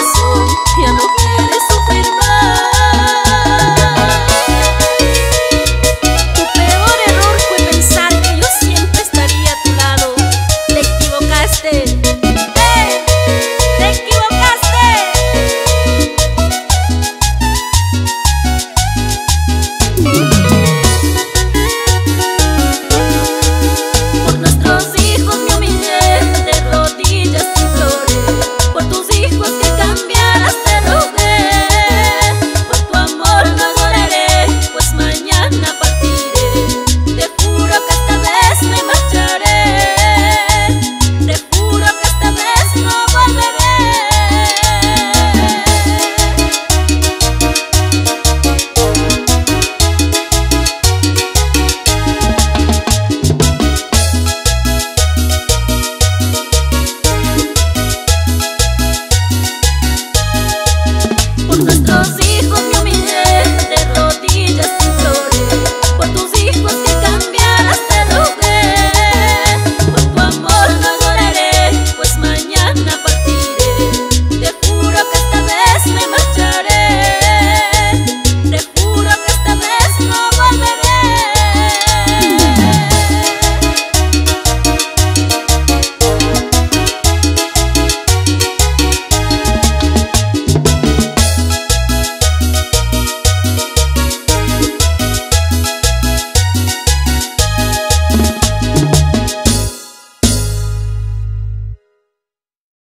corazón, ya no